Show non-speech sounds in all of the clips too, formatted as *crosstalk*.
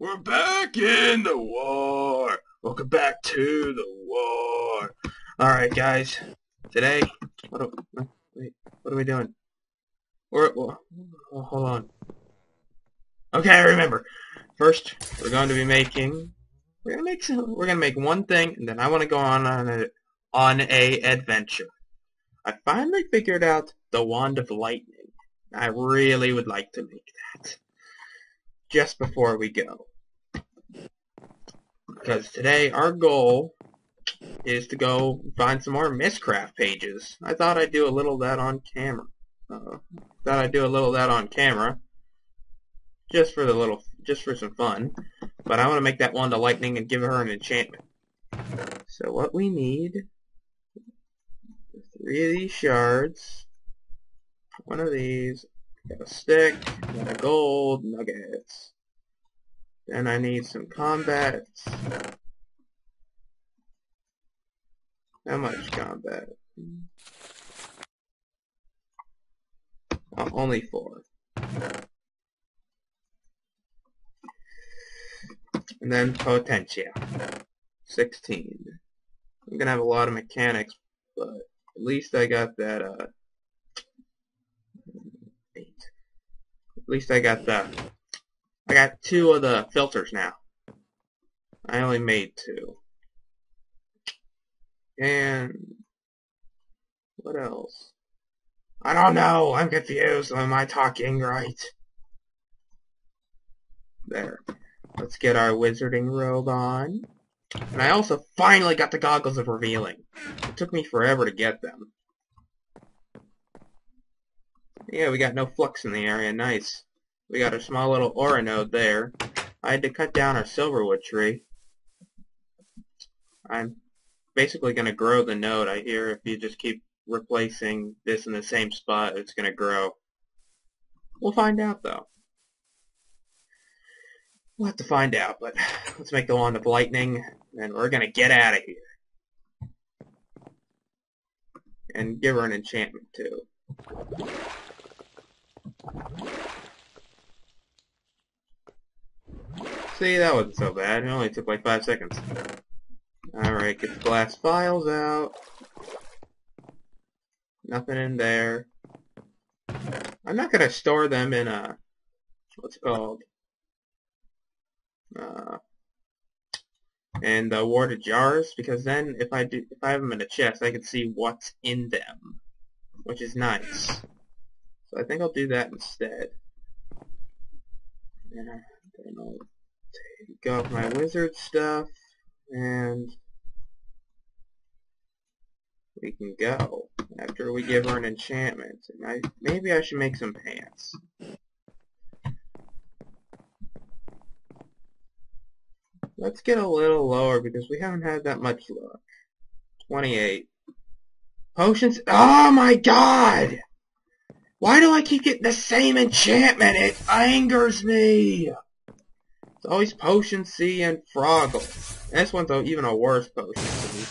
We're back in the war. Welcome back to the war. Alright, guys. Today, what are, wait, what are we doing? We're, well, oh, hold on. Okay, I remember. First, we're going to be making, we're gonna make some, we're gonna make one thing, and then I want to go on on a, on a adventure. I finally figured out the Wand of Lightning. I really would like to make that. Just before we go. Because today our goal is to go find some more Mystcraft pages. I thought I'd do a little of that on camera. Uh, thought I'd do a little of that on camera. Just for the little, just for some fun. But I want to make that Wand of Lightning and give her an enchantment. So what we need, three of these shards, one of these, got a stick, got a gold, nuggets. Then I need some combat. How much combat? Oh, only four. And then Potentia. 16. I'm gonna have a lot of mechanics, but at least I got that, uh, 8. At least I got the, I got two of the filters now. I only made two. And, what else? I don't know, I'm confused, am I talking right? There. Let's get our wizarding robe on. And I also finally got the goggles of revealing. It took me forever to get them. Yeah, we got no flux in the area. Nice. We got a small little aura node there. I had to cut down our silverwood tree. I'm basically going to grow the node. I hear if you just keep replacing this in the same spot, it's going to grow. We'll find out, though. We'll have to find out, but *laughs* let's make the wand of lightning, and we're going to get out of here. And give her an enchantment, too. See, that wasn't so bad. It only took like five seconds. Alright, get the glass phials out. Nothing in there. I'm not going to store them in a... What's it called? Uh, and the warded jars, because then if I do, if I have them in a chest, I can see what's in them, which is nice. So I think I'll do that instead. Yeah, take off my wizard stuff, and we can go after we give her an enchantment. And I, maybe I should make some pants. Let's get a little lower because we haven't had that much luck. 28. Potions. Oh my god! Why do I keep getting the same enchantment? It angers me! It's always Potion C and Froggle. this one's even a worse potion. *sighs*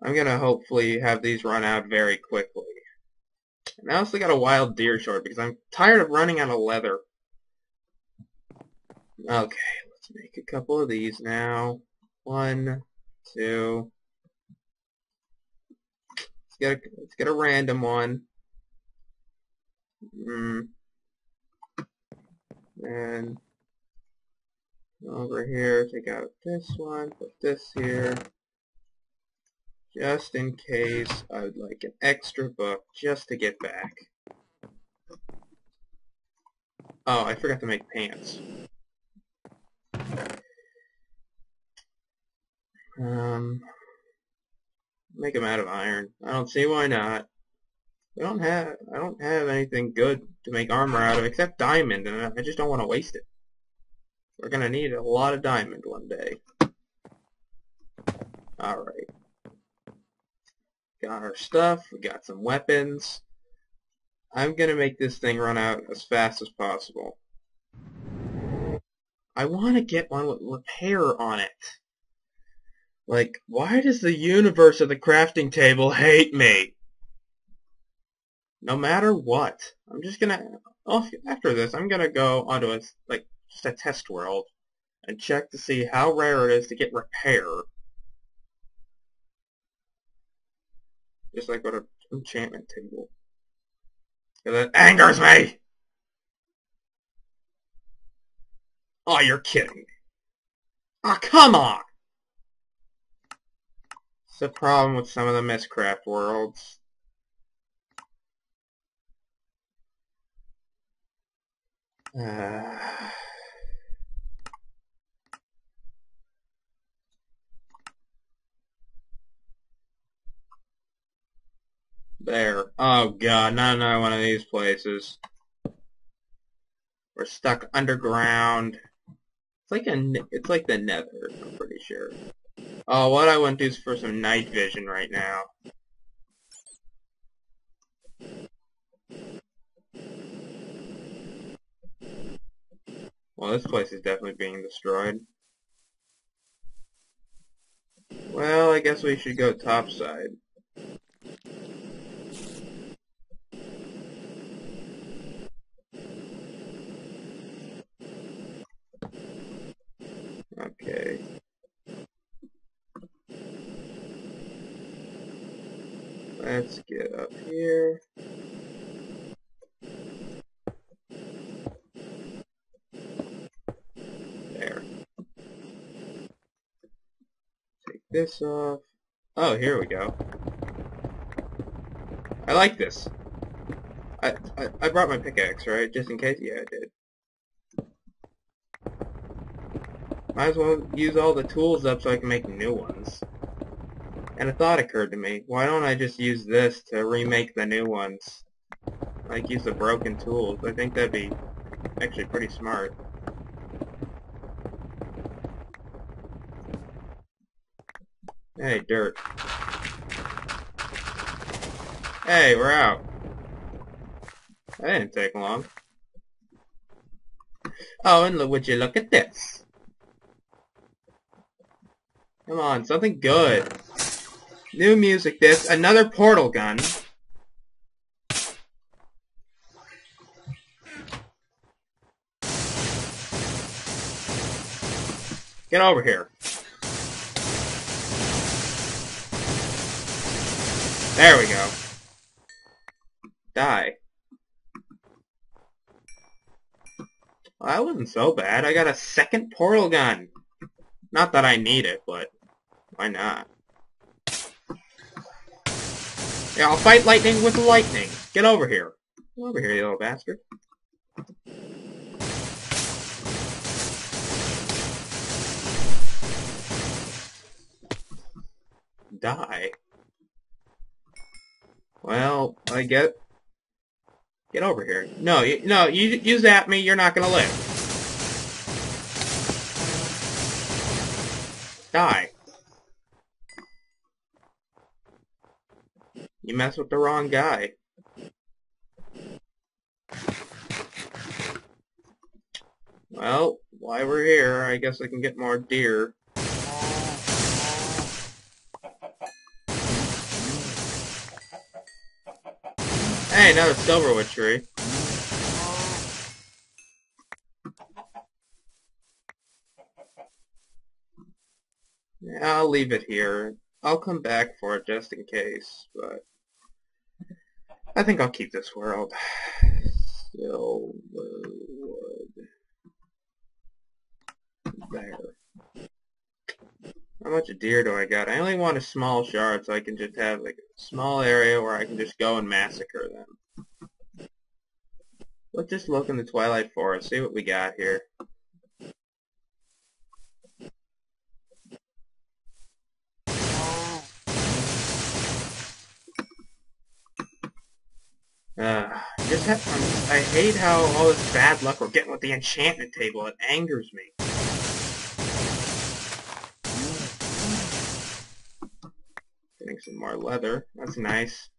I'm gonna hopefully have these run out very quickly. And I also got a wild deer short because I'm tired of running out of leather. Okay, let's make a couple of these now. One, two. Let's get a, let's get a random one. Mm. And over here, take out this one, put this here just in case I would like an extra book just to get back. Oh, I forgot to make pants. Um, make them out of iron. I don't see why not. I don't have I don't have anything good to make armor out of except diamond, and I just don't want to waste it. We're gonna need a lot of diamond one day. Alright. Got our stuff. We got some weapons. I'm going to make this thing run out as fast as possible. I want to get one with repair on it. Like, why does the universe of the crafting table hate me? No matter what. I'm just gonna, oh, after this, I'm gonna go onto a, like, just a test world and check to see how rare it is to get repair. Just like with an enchantment table. Because it angers me! Oh, you're kidding me. Oh, come on! It's the problem with some of the Mystcraft worlds. Uh... There. Oh god, not another one of these places. We're stuck underground. It's like a, it's like the nether, I'm pretty sure. Oh, what I want to do is for some night vision right now. Well, this place is definitely being destroyed. Well, I guess we should go topside. Okay. Let's get up here. There. Take this off. Oh, here we go. I like this. I, I, I brought my pickaxe, right? Just in case? Yeah, I did. Might as well use all the tools up so I can make new ones. And a thought occurred to me. Why don't I just use this to remake the new ones? Like, use the broken tools. I think that'd be actually pretty smart. Hey, dirt. Hey, we're out. That didn't take long. Oh, and look, would you look at this? Come on, something good. New music disc, another portal gun. Get over here. There we go. Die. Well, that wasn't so bad. I got a second portal gun. Not that I need it, but why not? Yeah, I'll fight lightning with lightning. Get over here. Get over here, you little bastard. Die. Well, I get... Get over here. No, you, no, you, you zap me, you're not gonna live. Die. You mess with the wrong guy. Well, while we're here, I guess I can get more deer. Hey, another silverwood tree. I'll leave it here. I'll come back for it just in case, but... I think I'll keep this world. Silverwood. There. How much deer do I got? I only want a small shard so I can just have like a small area where I can just go and massacre them. Let's just look in the Twilight Forest, see what we got here. Uh, just have, I hate how all this bad luck we're getting with the enchantment table. It angers me. Getting some more leather. That's nice.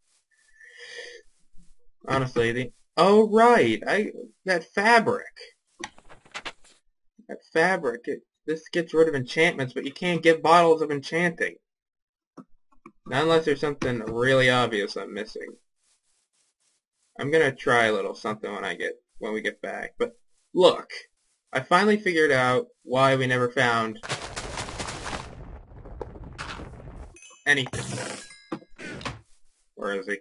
Honestly, the oh right, I that fabric. That fabric. It, this gets rid of enchantments, but you can't get bottles of enchanting. Not unless there's something really obvious I'm missing. I'm gonna try a little something when I get when we get back. But look, I finally figured out why we never found anything. Where is he?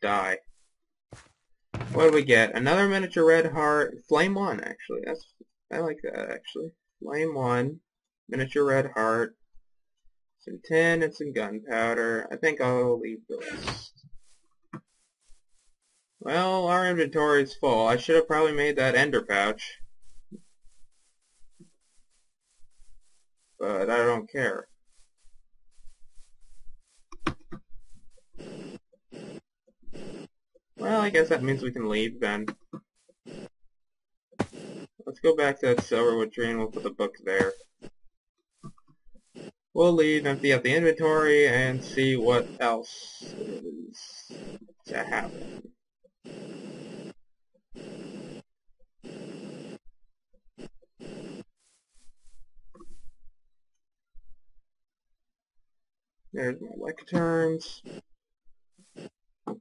Die. What do we get? Another miniature red heart. Flame 1, actually. That's I like that, actually. Flame 1. Miniature red heart. Some tin and some gunpowder. I think I'll leave rest. Well, our inventory is full. I should have probably made that ender pouch. But I don't care. Well, I guess that means we can leave then. Let's go back to that silverwood tree and we'll put the book there. We'll leave, empty out the inventory, and see what else is to happen. There's my lecterns.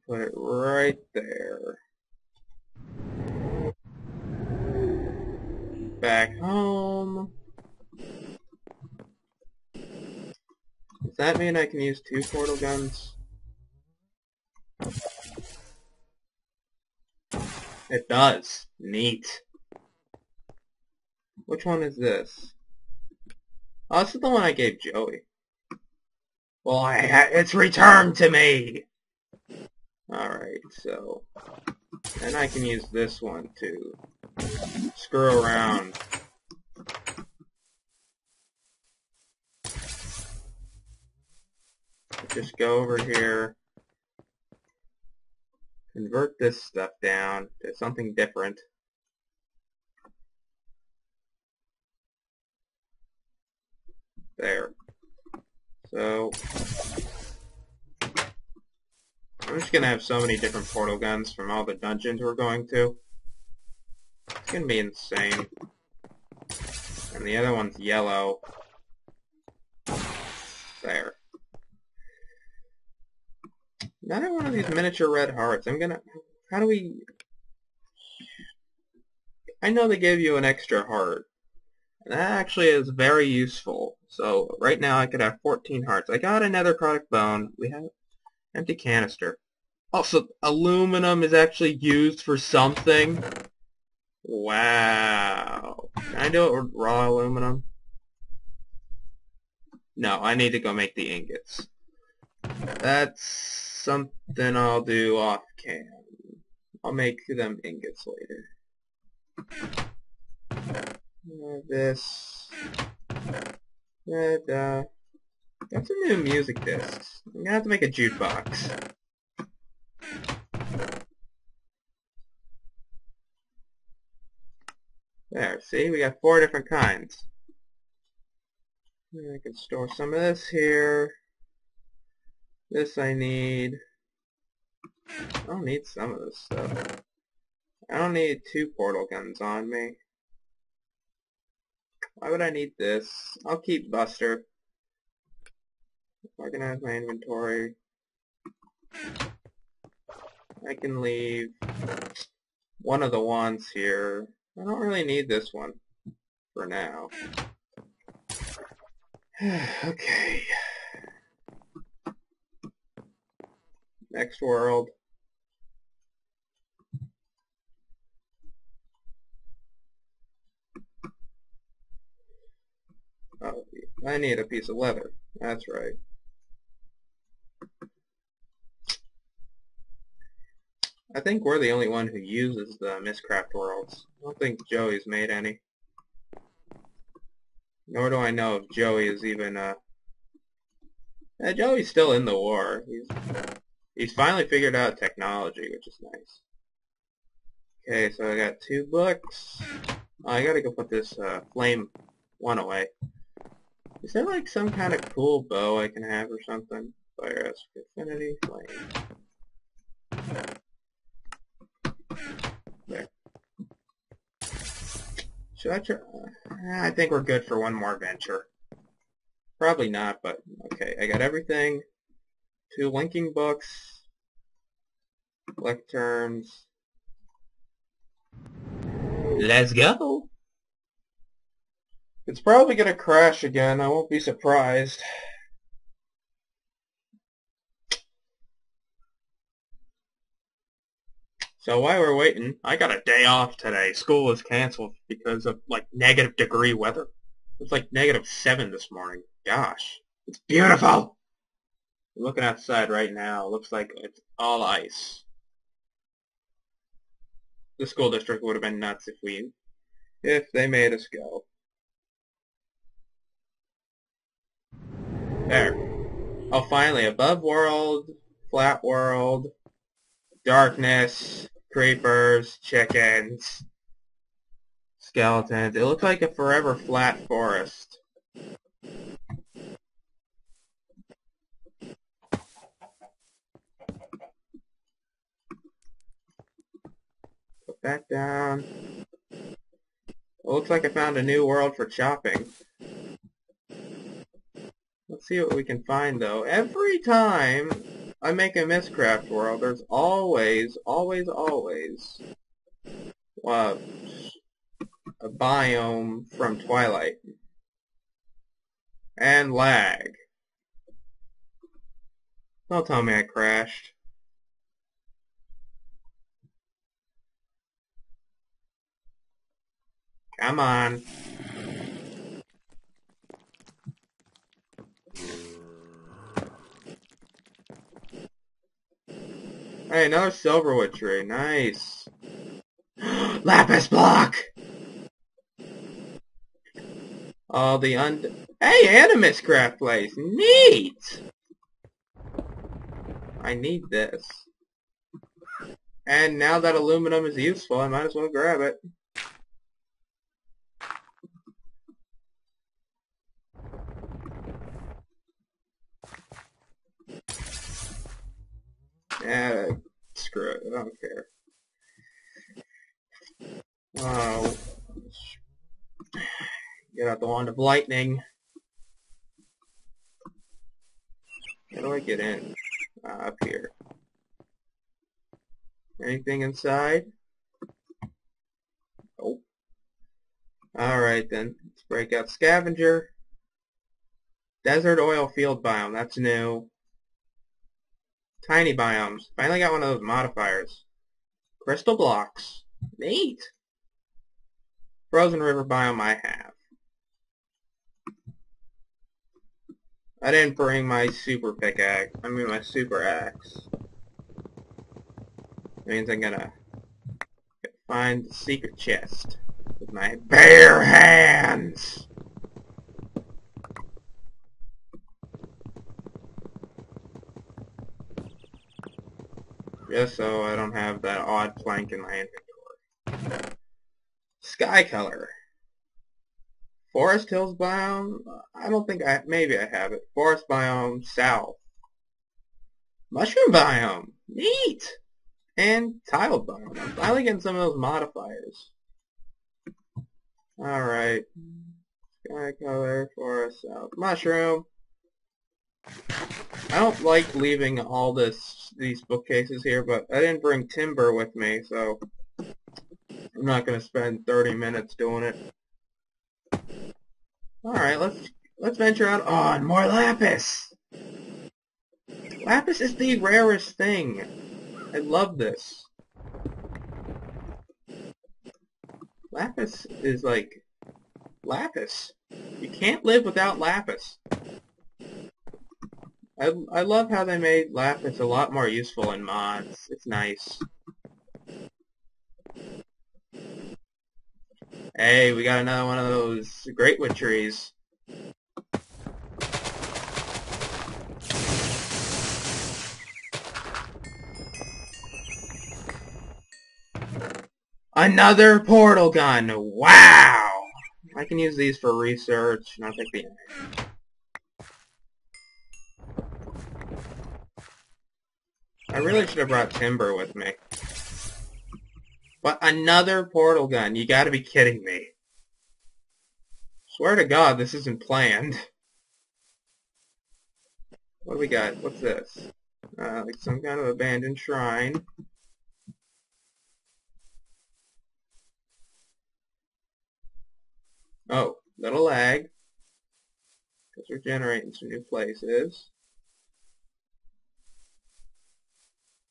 Put it right there. Back home. Does that mean I can use two portal guns? It does. Neat. Which one is this? Oh, this is the one I gave Joey. Well, it's returned to me! Alright, so... And I can use this one to screw around. Just go over here, convert this stuff down to something different. There. So, I'm just gonna have so many different portal guns from all the dungeons we're going to. It's gonna be insane. And the other one's yellow. There. Another one of these miniature red hearts. I'm gonna... How do we... I know they gave you an extra heart. And that actually is very useful. So right now I could have 14 hearts. I got another product bone. We have empty canister. Also, aluminum is actually used for something. Wow. Can I do it with raw aluminum? No, I need to go make the ingots. That's something I'll do off cam. I'll make them ingots later. This. And, uh, got some new music discs. I'm gonna have to make a jukebox. There, see, we got four different kinds. I can store some of this here. This I need. I don't need some of this stuff. I don't need two portal guns on me. Why would I need this? I'll keep Buster. Organize my inventory. I can leave one of the wands here. I don't really need this one for now. *sighs* okay. Next world. Oh, I need a piece of leather. That's right. I think we're the only one who uses the Mystcraft worlds. I don't think Joey's made any. Nor do I know if Joey is even, uh... Yeah, Joey's still in the war. He's, he's finally figured out technology, which is nice. Okay, so I got two books. Oh, I gotta go put this, uh, flame one away. Is there, like, some kind of cool bow I can have or something? Fire Affinity, flame. Should I try? Eh, I think we're good for one more venture. Probably not, but okay. I got everything. Two linking books. Lecterns. Let's go! It's probably gonna crash again. I won't be surprised. So while we're waiting, I got a day off today. School was canceled because of like negative degree weather. It's like negative seven this morning. Gosh, it's beautiful. I'm looking outside right now. Looks like it's all ice. The school district would have been nuts if we, if they made us go. There. Oh, finally, above world, flat world, darkness, creepers, chickens, skeletons. It looks like a forever flat forest. Put that down. It looks like I found a new world for chopping. Let's see what we can find, though. Every time I make a Mystcraft world, there's always, always, always uh, a biome from Twilight. And lag. Don't tell me I crashed. Come on. Hey, another silverwood tree. Nice. *gasps* Lapis block! All the und- Hey, Animus craft place! Neat! I need this. And now that aluminum is useful, I might as well grab it. Yeah, screw it. I don't care. Wow. Get out the wand of lightning. How do I get in? Uh, up here. Anything inside? Oh. Alright then. Let's break out Scavenger. Desert oil field biome. That's new. Tiny biomes. Finally got one of those modifiers. Crystal blocks. Neat. Frozen river biome I have. I didn't bring my super pickaxe. I mean my super axe. That means I'm gonna find the secret chest with my bare hands. Just so I don't have that odd plank in my inventory. Sky color. Forest Hills biome? I don't think I, maybe I have it. Forest biome, south. Mushroom biome. Neat! And tiled biome. I'm finally getting some of those modifiers. Alright. Sky color, forest, south. Mushroom. I don't like leaving all this these bookcases here, but I didn't bring timber with me, so I'm not going to spend 30 minutes doing it. Alright, let's let's venture out. And more lapis! Lapis is the rarest thing. I love this. Lapis is like lapis. You can't live without lapis. I, I love how they made Lapis a lot more useful in mods. It's nice. Hey, we got another one of those Greatwood trees. Another portal gun! Wow! I can use these for research, I'll take the I really should have brought timber with me. But another portal gun. You gotta be kidding me. Swear to God, this isn't planned. What do we got? What's this? Uh, like some kind of abandoned shrine. Oh, little lag. Because we're generating some new places.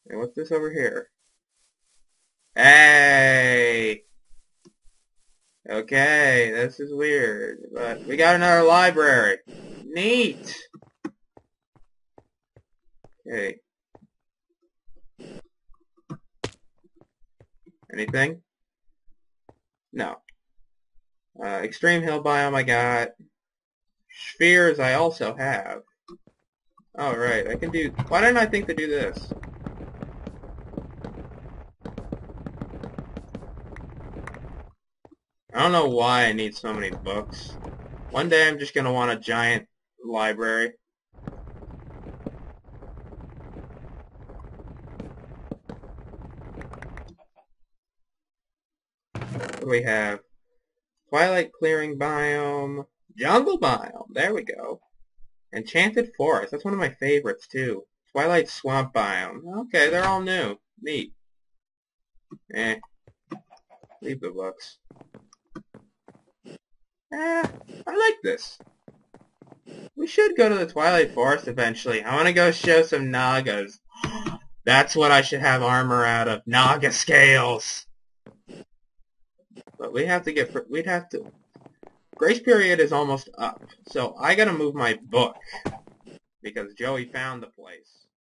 And what's this over here? Hey! Okay, this is weird, but we got another library. Neat! Okay. Anything? No. Uh, extreme hill biome I got. Spheres I also have. Alright, I can do... Why didn't I think to do this? I don't know why I need so many books. One day I'm just going to want a giant library. We have? Twilight Clearing Biome. Jungle Biome. There we go. Enchanted Forest. That's one of my favorites, too. Twilight Swamp Biome. Okay, they're all new. Neat. Eh. Leave the books. Eh, I like this. We should go to the Twilight Forest eventually. I want to go show some Nagas. That's what I should have armor out of. Naga scales! But we have to get... We'd have to... Grace period is almost up. So I gotta move my book. Because Joey found the place.